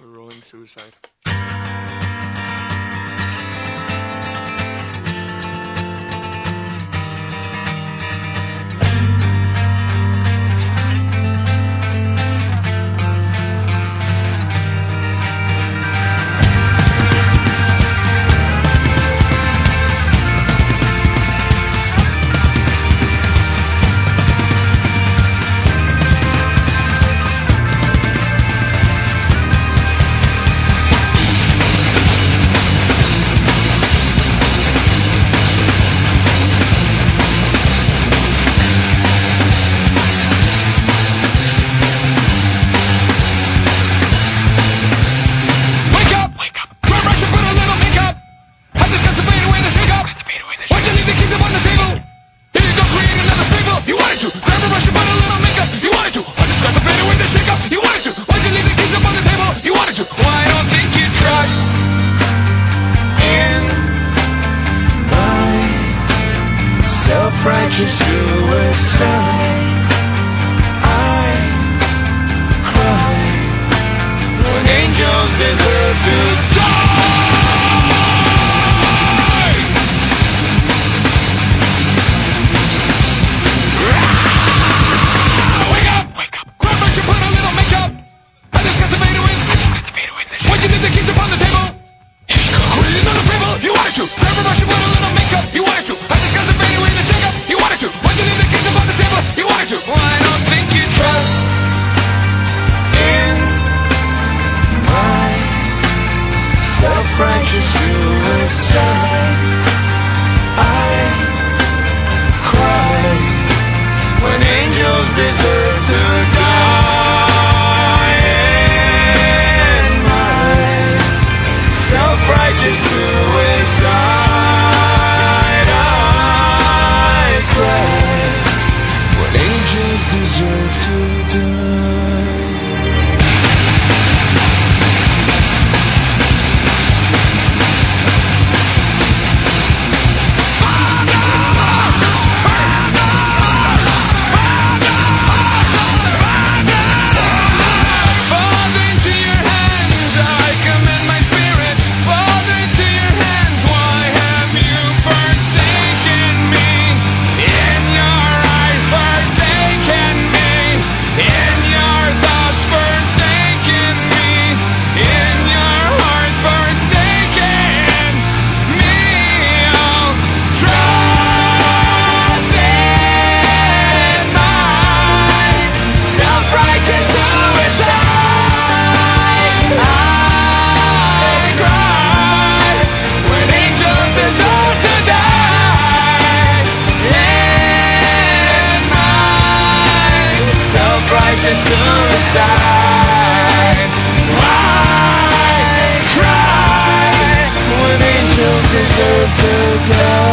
We're rolling suicide. Frankie suicide. I cry when angels deserve to righteous suicide. I cry when angels deserve to die. And my self-righteous suicide. I cry when angels deserve to to suicide Why cry when angels deserve to die?